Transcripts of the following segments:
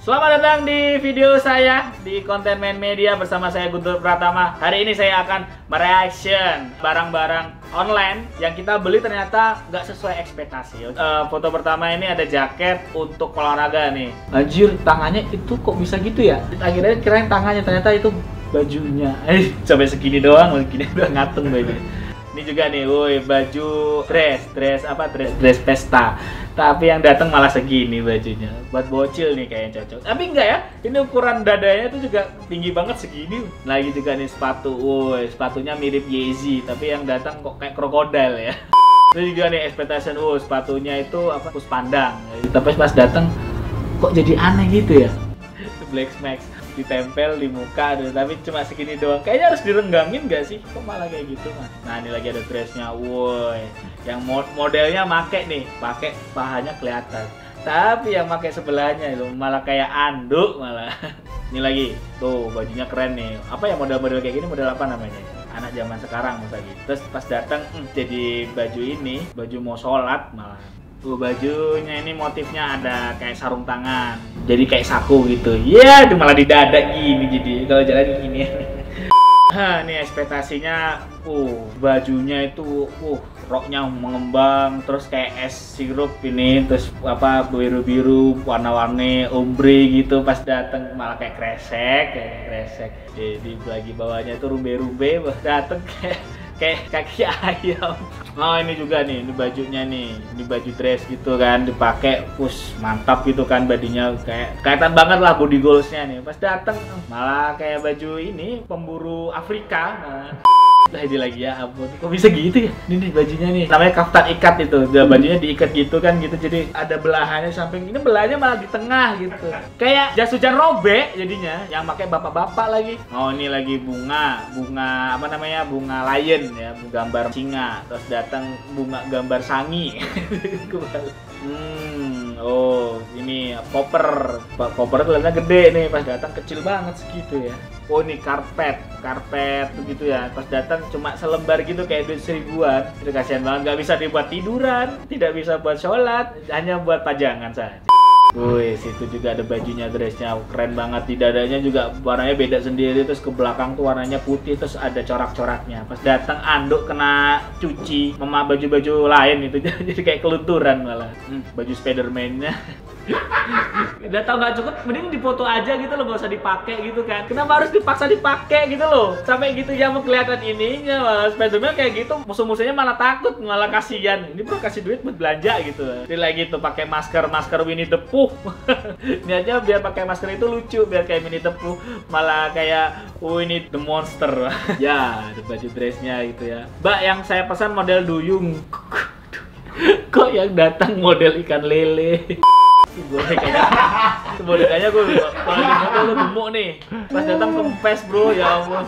Selamat datang di video saya di konten main media bersama saya Guntur Pratama. Hari ini saya akan mereaction barang-barang online yang kita beli ternyata nggak sesuai ekspektasi. Uh, foto pertama ini ada jaket untuk olahraga nih. Anjir, tangannya itu kok bisa gitu ya? Akhirnya kirain tangannya ternyata itu bajunya. Eh, sampai segini doang, segini udah ngatung bajunya. Ini juga nih, woi baju dress, dress apa dress, dress pesta. Tapi yang datang malah segini bajunya. Buat bocil nih kayaknya cocok. Tapi enggak ya, ini ukuran dadanya itu juga tinggi banget segini. Lagi juga nih sepatu, woi sepatunya mirip Yeezy, tapi yang datang kok kayak krokodil ya. Ini juga nih expectation, oh sepatunya itu apa? Pus pandang. Tapi pas datang kok jadi aneh gitu ya. Black Max ditempel di muka gitu. tapi cuma segini doang. Kayaknya harus direnggangin gak sih? Kok malah kayak gitu mas? Nah ini lagi ada dressnya woi. Yang modelnya make nih pakai pahanya kelihatan. Tapi yang pakai sebelahnya itu malah kayak anduk malah. Ini lagi tuh bajunya keren nih. Apa ya model-model kayak gini model apa namanya? Anak zaman sekarang masa gitu terus pas datang hmm, jadi baju ini baju mau sholat malah. Tuh bajunya ini motifnya ada kayak sarung tangan. Jadi kayak saku gitu. Iya, yeah, malah di dada gini jadi kalau jalan gini. Hah, ini ekspektasinya uh bajunya itu uh roknya mengembang terus kayak es sirup ini terus apa biru-biru warna-warni ombre gitu pas dateng malah kayak kresek kayak kresek jadi lagi bawahnya itu rube-rube dateng kayak kayak kaki ayam. Oh ini juga nih ini bajunya nih. Ini baju dress gitu kan dipakai push mantap gitu kan badinya. Kayak kelihatan banget lah body goalsnya nih. Pas dateng malah kayak baju ini pemburu Afrika. Nah lah ini lagi ya ampun. Kok bisa gitu ya? Ini nih bajunya nih. Namanya kaftan ikat itu. Udah bajunya diikat gitu kan gitu. Jadi ada belahannya samping. Ini belahnya malah di tengah gitu. Kayak jas hujan robek jadinya yang pakai bapak-bapak lagi. Oh ini lagi bunga. Bunga apa namanya? Bunga lion ya. Gambar singa. Terus datang bunga gambar sangi. Hmm oh ini popper popper kelihatan gede nih pas datang kecil banget segitu ya. Oh ini karpet karpet begitu ya. Pas datang cuma selembar gitu kayak duit seribuan. Itu kasihan banget nggak bisa dibuat tiduran tidak bisa buat sholat hanya buat pajangan saja Wih, situ juga ada bajunya, dressnya keren banget. Di dadanya juga warnanya beda sendiri. Terus ke belakang tuh warnanya putih, terus ada corak-coraknya. Pas datang anduk kena cuci, mema baju-baju lain itu jadi kayak kelunturan malah. Hmm, baju Spiderman-nya udah tau nggak cukup? Mending dipoto aja gitu loh gak usah dipakai gitu kan. Kenapa harus dipaksa dipakai gitu loh? Sampai gitu ya mau kelihatan ininya malah Spiderman kayak gitu musuh-musuhnya malah takut malah kasihan. Ini bro kasih duit buat belanja gitu. Lagi tuh pakai masker masker Winnie the Pooh. Niatnya biar pakai masker itu lucu biar kayak Winnie the Pooh. Malah kayak Winnie the Monster. Ya ada baju dressnya gitu ya. Mbak yang saya pesan model duyung. Kok yang datang model ikan lele bonekanya bonekanya gue kalau di motor gemuk nih. Pas datang kempes bro. Ya ampun.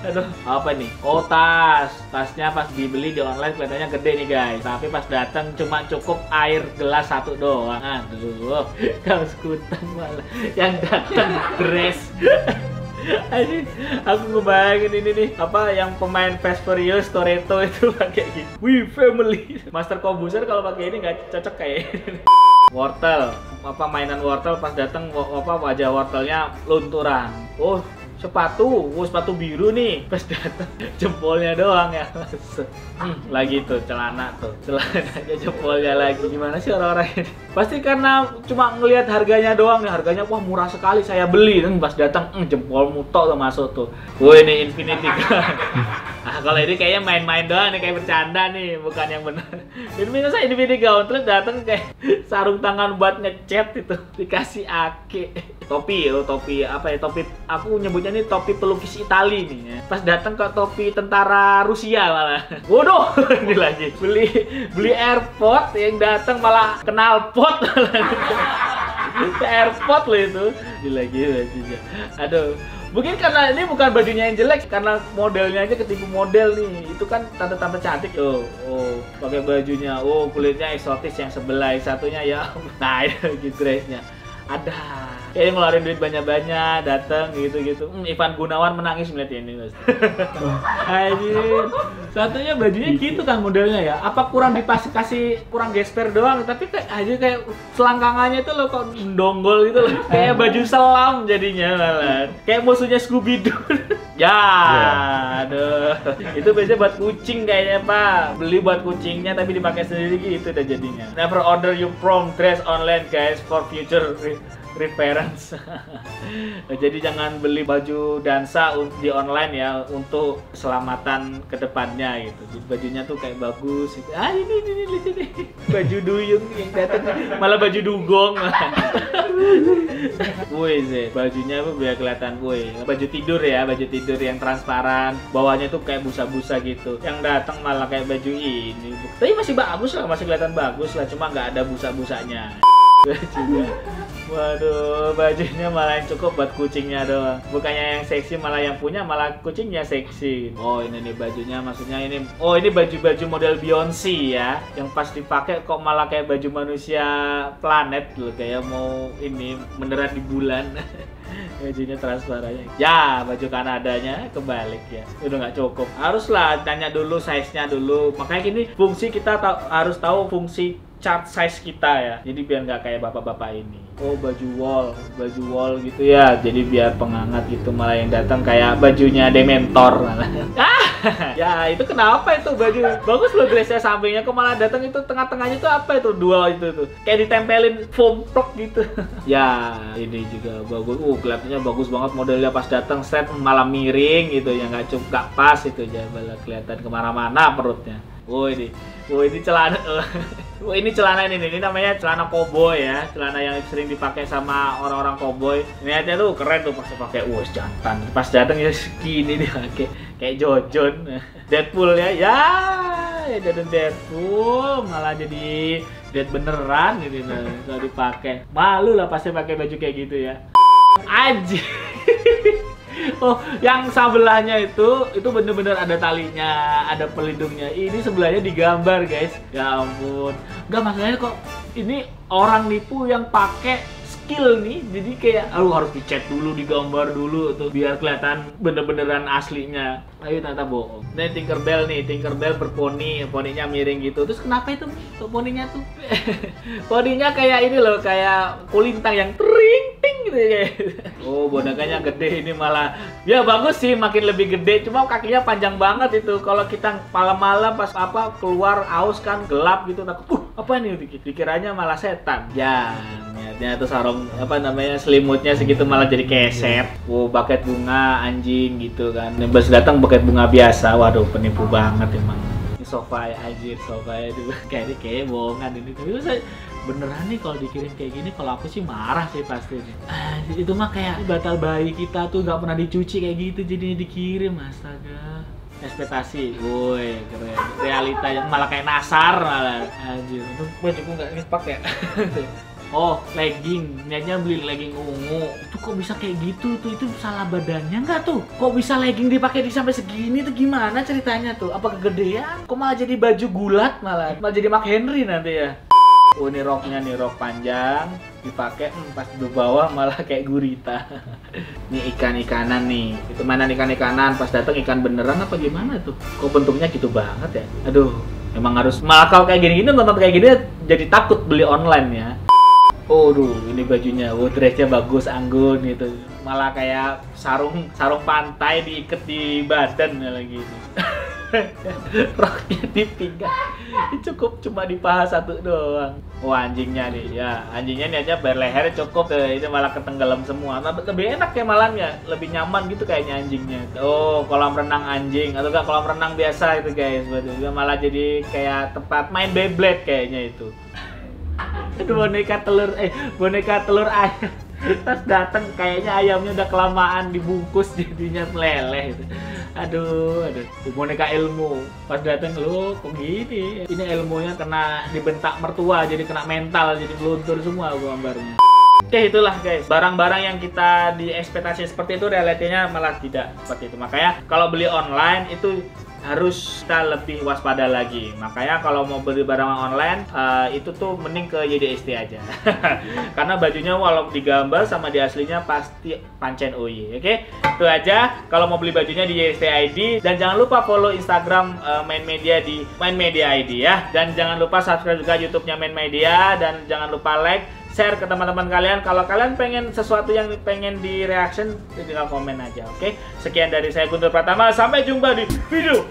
Aduh apa nih? Oh tas. Tasnya pas dibeli di online kelihatannya gede nih guys. Tapi pas datang cuma cukup air gelas satu doang. Aduh kaos kutang malah yang datang dress ini aku ngebayangin ini nih apa yang pemain Fast Furious Toretto itu pakai gitu. We family. Master Kombuser kalau pakai ini nggak cocok kayak ini wortel apa mainan wortel pas datang apa wajah wortelnya lunturan oh sepatu, oh sepatu biru nih, pas datang jempolnya doang ya. hmm, lagi tuh celana tuh, celananya jempolnya lagi. Gimana sih orang-orang ini? Pasti karena cuma ngelihat harganya doang nih, harganya wah murah sekali saya beli. Dan pas datang, hmm, jempol mutok tuh masuk tuh. Wah ini Infinity Nah kalau ini kayaknya main-main doang nih, kayak bercanda nih, bukan yang benar. Ini minus saya Infinity Gauntlet datang kayak sarung tangan buat ngecat itu dikasih ake topi oh topi apa ya topi aku nyebutnya ini topi pelukis Itali nih ya. pas datang ke topi tentara Rusia malah. Bodoh ini lagi. Beli beli airport yang datang malah kenal pot. Airport loh itu. Ini lagi bajunya aduh Mungkin karena ini bukan bajunya yang jelek, karena modelnya aja ketipu model nih. Itu kan tante-tante cantik tuh. Oh, pakai bajunya. Oh, kulitnya eksotis yang sebelah, satunya ya. Nah, gitu dressnya. Ada kayaknya ngeluarin duit banyak-banyak datang gitu-gitu hmm, Ivan Gunawan menangis melihat ini mas anjir Satunya bajunya gitu kan modelnya ya. Apa kurang dipasih kasih kurang gesper doang, tapi kayak aja kayak selangkangannya itu loh kok donggol gitu loh. Kayak baju selam jadinya malah. Kayak musuhnya Scooby Doo. ya, aduh. Itu biasanya buat kucing kayaknya, Pak. Beli buat kucingnya tapi dipakai sendiri gitu dah jadinya. Never order your prom dress online guys for future re- reference. Jadi jangan beli baju dansa di online ya untuk keselamatan ke depannya gitu. Jadi bajunya tuh kayak bagus. Gitu. Ah ini ini, ini nih. Baju duyung yang datang malah baju dugong. Woi sih, bajunya tuh biar kelihatan woi. Baju tidur ya, baju tidur yang transparan. Bawahnya tuh kayak busa-busa gitu. Yang datang malah kayak baju ini. Tapi masih bagus lah, masih kelihatan bagus lah. Cuma nggak ada busa-busanya. Juga. Waduh, bajunya malah yang cukup buat kucingnya doang. Bukannya yang seksi, malah yang punya malah kucingnya seksi. Oh, ini nih bajunya, maksudnya ini. Oh, ini baju-baju model Beyonce ya. Yang pas dipakai kok malah kayak baju manusia planet loh, kayak mau ini beneran di bulan. bajunya transparannya ya baju Kanadanya kebalik ya udah nggak cukup haruslah tanya dulu size nya dulu makanya gini fungsi kita ta- harus tahu fungsi chart size kita ya. Jadi biar nggak kayak bapak-bapak ini. Oh baju wall baju wall gitu ya. Jadi biar penghangat gitu malah yang datang kayak bajunya Dementor malah. Ah! Ya itu kenapa itu baju? Bagus loh dressnya sampingnya. Kok malah datang itu tengah-tengahnya itu apa itu? Dua itu tuh. Kayak ditempelin foam top gitu. Ya ini juga bagus. Uh kelihatannya bagus banget modelnya. Pas datang set malah miring gitu ya. Nggak cukup nggak pas itu. Aja malah kelihatan ke mana-mana perutnya Oh ini, oh ini celana, oh ini celana ini, ini namanya celana koboi ya, celana yang sering dipakai sama orang-orang koboi. Ini aja tuh keren tuh pas pakai, wah jantan. Pas datang ya segini dia pakai, kayak Jojon, Deadpool ya, ya, ya jadi Deadpool malah jadi Dead beneran gitu nah, kalau dipakai. Malu lah pasti pakai baju kayak gitu ya. Aji. Oh, yang sebelahnya itu itu bener-bener ada talinya, ada pelindungnya. Ini sebelahnya digambar, guys. Ya ampun. Enggak maksudnya kok ini orang nipu yang pakai skill nih. Jadi kayak lu harus dicat dulu, digambar dulu tuh biar kelihatan bener-beneran aslinya. Ayo ternyata bohong. Ini Tinkerbell nih, Tinkerbell berponi, poninya miring gitu. Terus kenapa itu tuh poninya tuh? poninya kayak ini loh, kayak kulintang yang ting gitu ya. Oh, bonekanya gede ini malah. Ya bagus sih, makin lebih gede. Cuma kakinya panjang banget itu. Kalau kita malam-malam pas apa keluar aus kan gelap gitu takut. Uh, apa ini dikiranya malah setan. Ya, niatnya itu sarung apa namanya selimutnya segitu malah jadi keset. Oh, paket bunga anjing gitu kan. Pas datang paket bunga biasa. Waduh, penipu banget emang. Sofa ya anjir, sofa itu kayak ini kayak bohongan ini. Tapi beneran nih kalau dikirim kayak gini kalau aku sih marah sih pasti nih. Ah, itu mah kayak batal bayi kita tuh nggak pernah dicuci kayak gitu jadinya dikirim astaga ekspektasi, woi keren. Realita malah kayak nasar malah. Anjir, itu bajuku nggak ingin pakai. Oh, legging. Niatnya beli legging ungu. Itu kok bisa kayak gitu tuh? Itu salah badannya nggak tuh? Kok bisa legging dipakai di sampai segini tuh gimana ceritanya tuh? Apa kegedean? Kok malah jadi baju gulat malah? Malah jadi Mark Henry nanti ya? Oh ini roknya nih rok panjang dipakai hmm, pas di bawah malah kayak gurita. ini ikan-ikanan nih. Itu mana ikan-ikanan pas datang ikan beneran apa gimana tuh? Kok bentuknya gitu banget ya? Aduh, emang harus malah kalau kayak gini-gini nonton kayak gini jadi takut beli online ya. Oh, duh, ini bajunya, oh dressnya bagus, anggun gitu. Malah kayak sarung sarung pantai diikat di badan lagi ini. Roknya di pinggang. Cukup cuma di paha satu doang. Oh anjingnya nih, ya anjingnya nih aja berleher cukup tuh, ini malah ketenggelam semua. Nah, lebih enak ya malamnya, lebih nyaman gitu kayaknya anjingnya. Oh kolam renang anjing atau enggak kolam renang biasa itu guys, betul. Malah jadi kayak tempat main Beyblade kayaknya itu. Aduh, boneka telur eh boneka telur ayam terus datang kayaknya ayamnya udah kelamaan dibungkus jadinya meleleh gitu. aduh aduh. Boneka ilmu. Pas datang lu kok gini? Ini ilmunya kena dibentak mertua jadi kena mental jadi luntur semua gambarnya. Oke itulah guys. Barang-barang yang kita di ekspektasi seperti itu realitinya malah tidak seperti itu. Makanya kalau beli online itu harus kita lebih waspada lagi. Makanya kalau mau beli barang online uh, itu tuh mending ke YDST aja. Karena bajunya walau digambar sama di aslinya pasti pancen UI. Oke, okay? itu aja. Kalau mau beli bajunya di YDST ID dan jangan lupa follow Instagram uh, Main Media di Main Media ID ya. Dan jangan lupa subscribe juga YouTube-nya Main Media dan jangan lupa like share ke teman-teman kalian. Kalau kalian pengen sesuatu yang pengen di reaction, tinggal komen aja, oke? Okay? Sekian dari saya Guntur Pratama. Sampai jumpa di video.